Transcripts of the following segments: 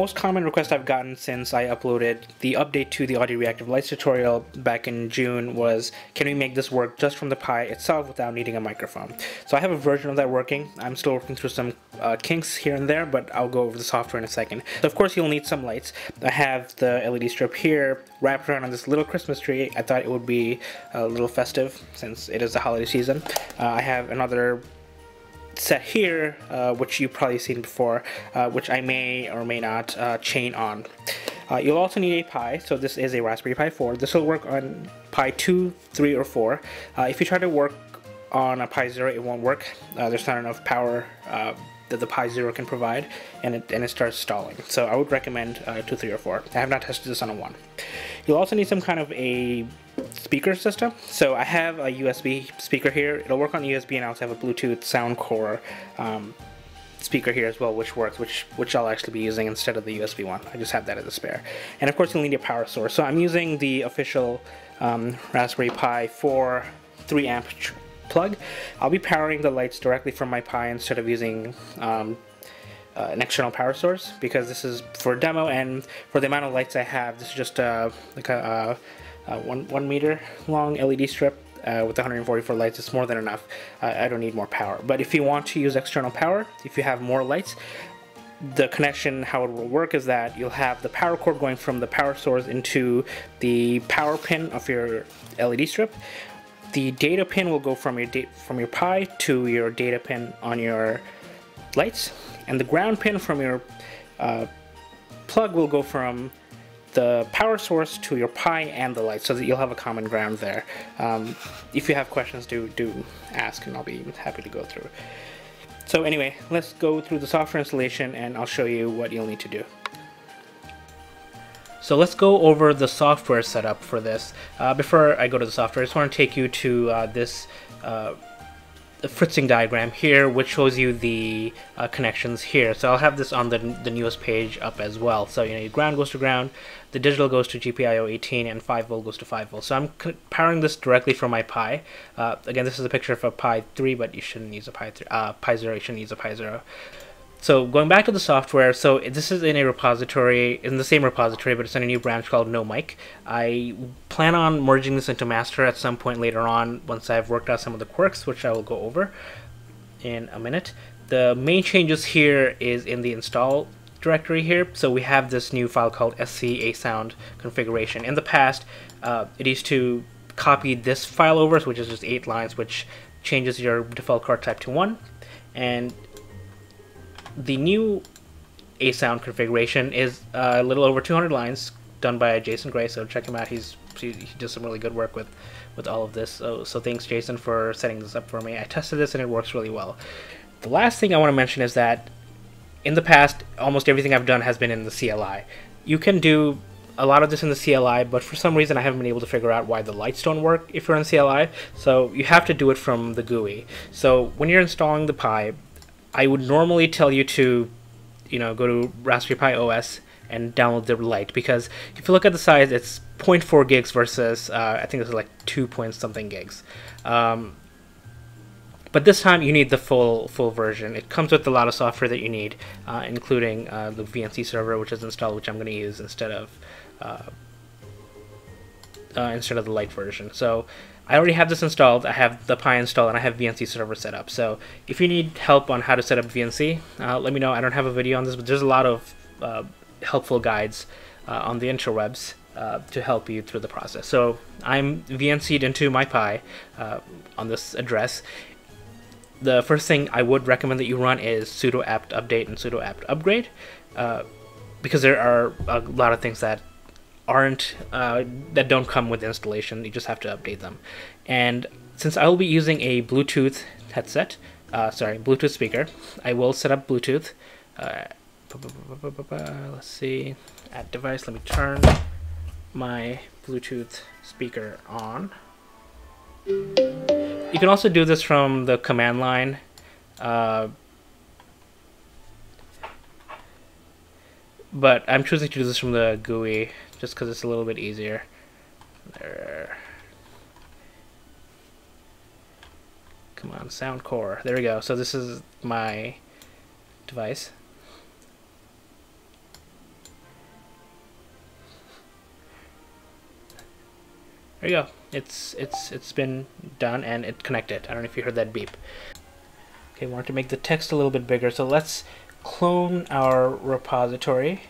Most common request I've gotten since I uploaded the update to the Audio Reactive Lights tutorial back in June was, can we make this work just from the Pi itself without needing a microphone? So I have a version of that working. I'm still working through some uh, kinks here and there, but I'll go over the software in a second. So of course you'll need some lights. I have the LED strip here wrapped around on this little Christmas tree. I thought it would be a little festive since it is the holiday season. Uh, I have another set here, uh, which you've probably seen before, uh, which I may or may not uh, chain on. Uh, you'll also need a Pi, so this is a Raspberry Pi 4. This will work on Pi 2, 3, or 4. Uh, if you try to work on a Pi 0, it won't work. Uh, there's not enough power that the Pi Zero can provide, and it and it starts stalling. So I would recommend uh, two, three, or four. I have not tested this on a one. You'll also need some kind of a speaker system. So I have a USB speaker here. It'll work on USB, and I also have a Bluetooth Soundcore um, speaker here as well, which works, which which I'll actually be using instead of the USB one. I just have that as a spare. And of course, you'll need a power source. So I'm using the official um, Raspberry Pi 4 3 amp plug. I'll be powering the lights directly from my Pi instead of using um, uh, an external power source because this is for demo and for the amount of lights I have, this is just uh, like a, a, a, one, one meter long LED strip uh, with 144 lights. It's more than enough. I don't need more power. But if you want to use external power, if you have more lights, the connection, how it will work is that you'll have the power cord going from the power source into the power pin of your LED strip the data pin will go from your from your Pi to your data pin on your lights, and the ground pin from your uh, plug will go from the power source to your Pi and the light, so that you'll have a common ground there. Um, if you have questions, do do ask, and I'll be happy to go through. So anyway, let's go through the software installation, and I'll show you what you'll need to do. So let's go over the software setup for this. Uh, before I go to the software, I just want to take you to uh, this uh, fritzing diagram here, which shows you the uh, connections here. So I'll have this on the, the newest page up as well. So you know, your ground goes to ground, the digital goes to GPIO 18, and 5 volt goes to 5 volt. So I'm powering this directly from my Pi. Uh, again, this is a picture of a Pi 3, but you shouldn't use a Pi 3, uh, Pi 0, you shouldn't use a Pi 0. So going back to the software, so this is in a repository, in the same repository, but it's in a new branch called NoMic. I plan on merging this into master at some point later on once I've worked out some of the quirks, which I will go over in a minute. The main changes here is in the install directory here. So we have this new file called SC Sound configuration. In the past, uh, it used to copy this file over, which is just eight lines, which changes your default card type to one. And the new asound configuration is a little over 200 lines done by Jason Gray, so check him out. He's he, he does some really good work with with all of this. So, so thanks Jason for setting this up for me. I tested this and it works really well. The last thing I want to mention is that in the past, almost everything I've done has been in the CLI. You can do a lot of this in the CLI, but for some reason I haven't been able to figure out why the lights don't work if you're in CLI. So you have to do it from the GUI. So when you're installing the Pi, I would normally tell you to, you know, go to Raspberry Pi OS and download the light because if you look at the size, it's 0.4 gigs versus uh, I think it's like 2 point something gigs. Um, but this time you need the full full version. It comes with a lot of software that you need, uh, including uh, the VNC server, which is installed, which I'm going to use instead of uh, uh, instead of the light version. So I already have this installed. I have the Pi installed and I have VNC server set up. So if you need help on how to set up VNC, uh, let me know. I don't have a video on this, but there's a lot of uh, helpful guides uh, on the interwebs uh, to help you through the process. So I'm VNC'd into my Pi uh, on this address. The first thing I would recommend that you run is sudo apt update and sudo apt upgrade because there are a lot of things that aren't uh, that don't come with installation. You just have to update them. And since I will be using a Bluetooth headset, uh, sorry, Bluetooth speaker, I will set up Bluetooth. Uh, let's see, at device. Let me turn my Bluetooth speaker on. You can also do this from the command line. Uh, but I'm choosing to do this from the GUI just because it's a little bit easier. There. Come on, Soundcore. There we go. So this is my device. There you go. It's it's it's been done and it connected. I don't know if you heard that beep. Okay, we want to make the text a little bit bigger, so let's clone our repository.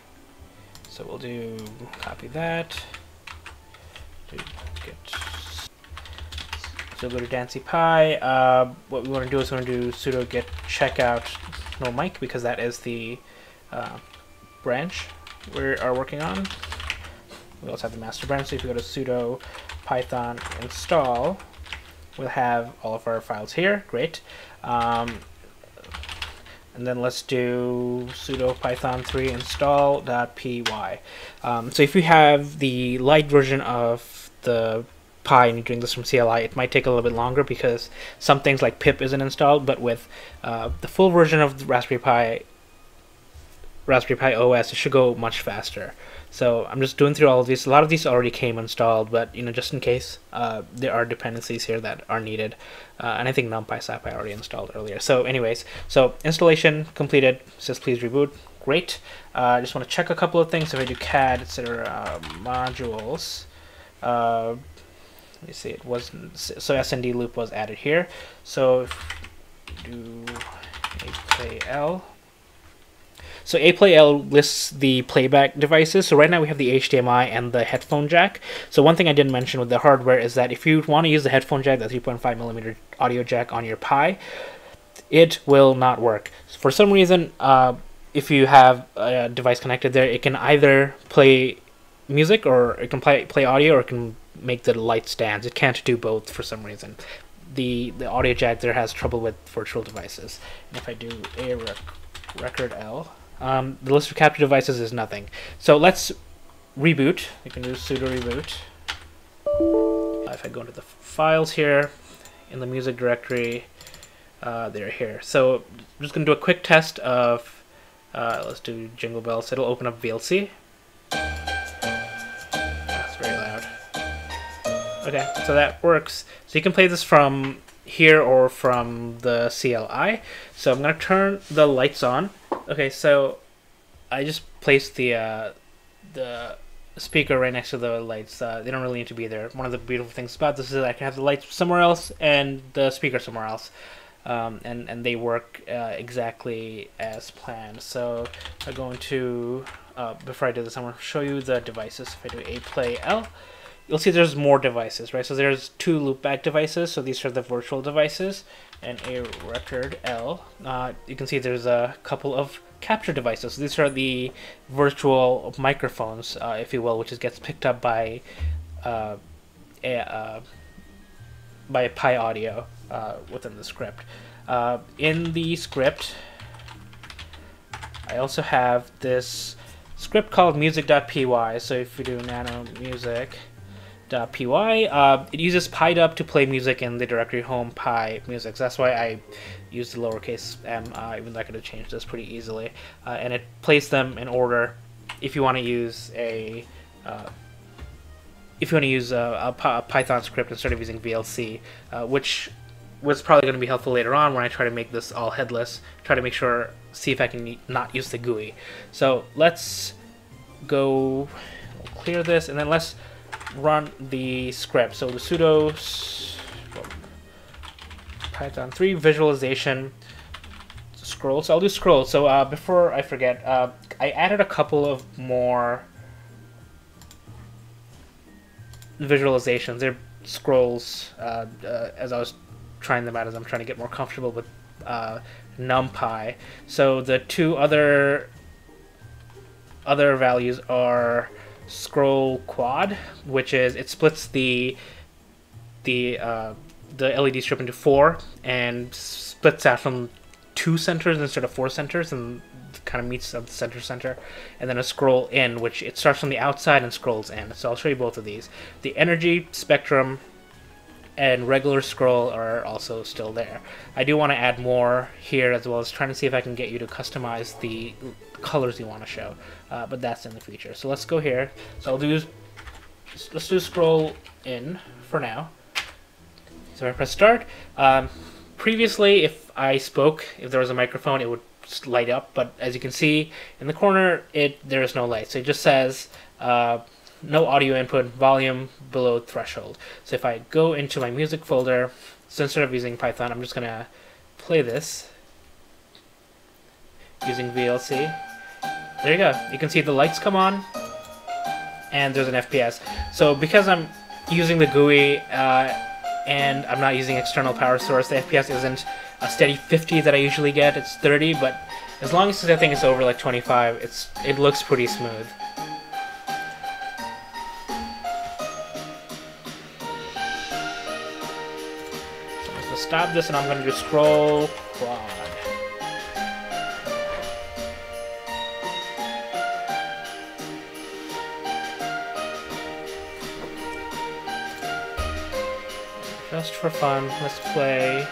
So we'll do copy that. So go to dancyPi. Uh, what we want to do is we want to do sudo git checkout no mic because that is the uh, branch we are working on. We also have the master branch. So if you go to sudo python install, we'll have all of our files here. Great. Um, and then let's do sudo python 3 install.py. Um, so if you have the light version of the Pi and you're doing this from CLI, it might take a little bit longer because some things like pip isn't installed, but with uh, the full version of the Raspberry Pi, Raspberry Pi OS, it should go much faster. So I'm just doing through all of these. A lot of these already came installed, but you know, just in case, uh, there are dependencies here that are needed. Uh, and I think NumPy SciPy already installed earlier. So anyways, so installation completed. says please reboot. Great. Uh, I just want to check a couple of things. If I do CAD, etc. Uh, modules. Uh, let me see. It was so SND loop was added here. So do a play L so APlayL lists the playback devices. So right now we have the HDMI and the headphone jack. So one thing I didn't mention with the hardware is that if you want to use the headphone jack, the 3.5 millimeter audio jack on your Pi, it will not work. For some reason, uh, if you have a device connected there, it can either play music or it can play play audio or it can make the light stands. It can't do both for some reason. The the audio jack there has trouble with virtual devices. And if I do a rec record L, um, the list of capture devices is nothing. So let's reboot. We can do sudo reboot. Uh, if I go into the files here, in the music directory, uh, they're here. So I'm just going to do a quick test of, uh, let's do Jingle Bells. It'll open up VLC. That's very loud. Okay, so that works. So you can play this from here or from the CLI. So I'm going to turn the lights on. Okay, so I just placed the uh, the speaker right next to the lights. Uh, they don't really need to be there. One of the beautiful things about this is I can have the lights somewhere else and the speaker somewhere else. Um, and, and they work uh, exactly as planned. So I go into, uh, before I do this, I'm going to show you the devices. If I do aplay L, you'll see there's more devices, right? So there's two loopback devices, so these are the virtual devices, and a record L. Uh, you can see there's a couple of capture devices. These are the virtual microphones, uh, if you will, which is, gets picked up by uh, a, uh, by PyAudio uh, within the script. Uh, in the script, I also have this script called music.py. So if you do nano music .py. Uh, it uses PyDub to play music in the directory home Pi music. So that's why I use the lowercase m, uh, even though I could have changed this pretty easily. Uh, and it plays them in order if you want to use a uh, if you want to use a, a, Python script instead of using VLC, uh, which was probably going to be helpful later on when I try to make this all headless, try to make sure, see if I can not use the GUI. So let's go clear this, and then let's run the script. So the sudo Python 3 visualization scroll. So I'll do scroll. So uh, before I forget, uh, I added a couple of more visualizations. They're scrolls uh, uh, as I was trying them out as I'm trying to get more comfortable with uh, NumPy. So the two other other values are scroll quad, which is it splits the the uh, the LED strip into four and splits out from two centers instead of four centers and kind of meets at the center center. And then a scroll in which it starts from the outside and scrolls in. So i'll show you both of these. The energy spectrum and regular scroll are also still there i do want to add more here as well as trying to see if i can get you to customize the colors you want to show uh, but that's in the future so let's go here so i'll do let's do scroll in for now so I press start. Um, previously, if I spoke, if there was a microphone, it would light up. But as you can see in the corner, it there is no light. So it just says uh, no audio input, volume below threshold. So if I go into my music folder, so instead of using Python, I'm just gonna play this using VLC. There you go. You can see the lights come on, and there's an FPS. So because I'm using the GUI uh, and I'm not using external power source, the FPS isn't a steady 50 that I usually get. It's 30, but as long as I think it's over like 25, it's it looks pretty smooth. Stop this and I'm gonna just scroll. Just for fun, let's play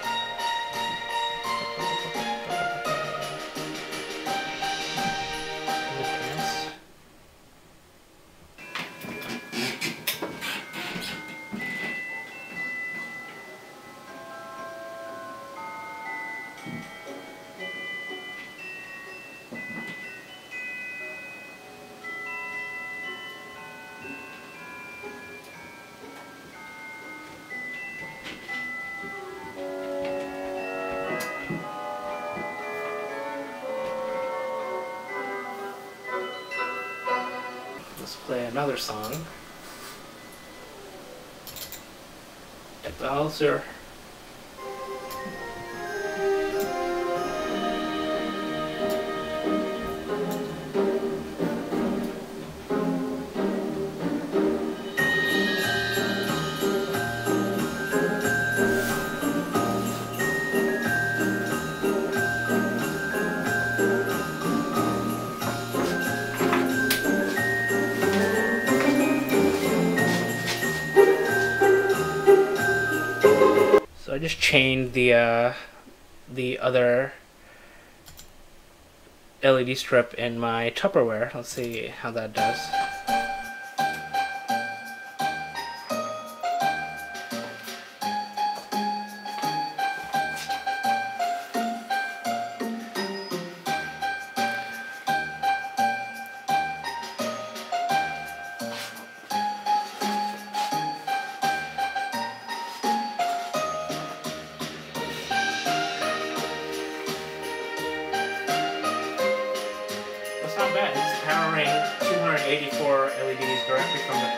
another song. At Bowser. Chained the uh, the other LED strip in my Tupperware. Let's see how that does. Directly from the.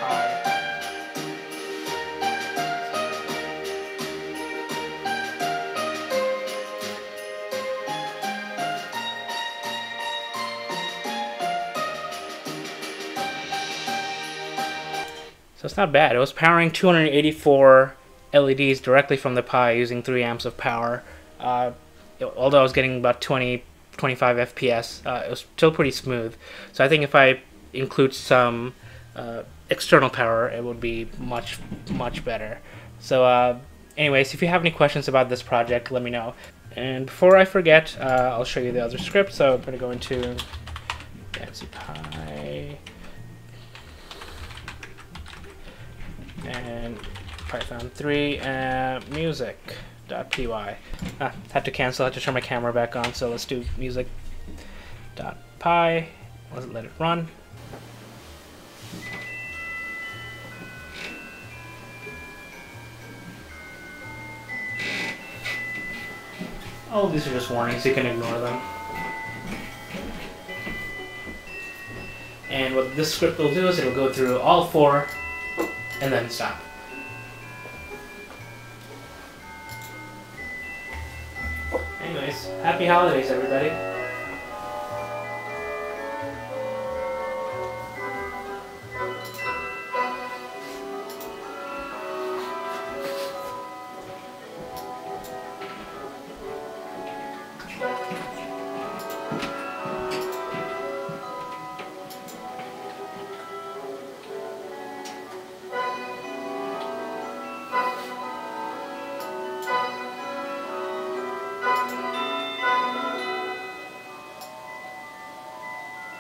So it's not bad. It was powering 284 LEDs directly from the Pi using 3 amps of power. Uh, although I was getting about 20, 25 FPS, uh, it was still pretty smooth. So I think if I include some uh, external power, it would be much, much better. So, uh, anyways, if you have any questions about this project, let me know. And before I forget, uh, I'll show you the other script. So I'm going to go into dancyPi and Python 3 and music.py. Ah, had to cancel, I had to turn my camera back on, so let's do music.py. Let's let it run. Oh, these are just warnings, you can ignore them. And what this script will do is it'll go through all four and then stop. Anyways, happy holidays, everybody.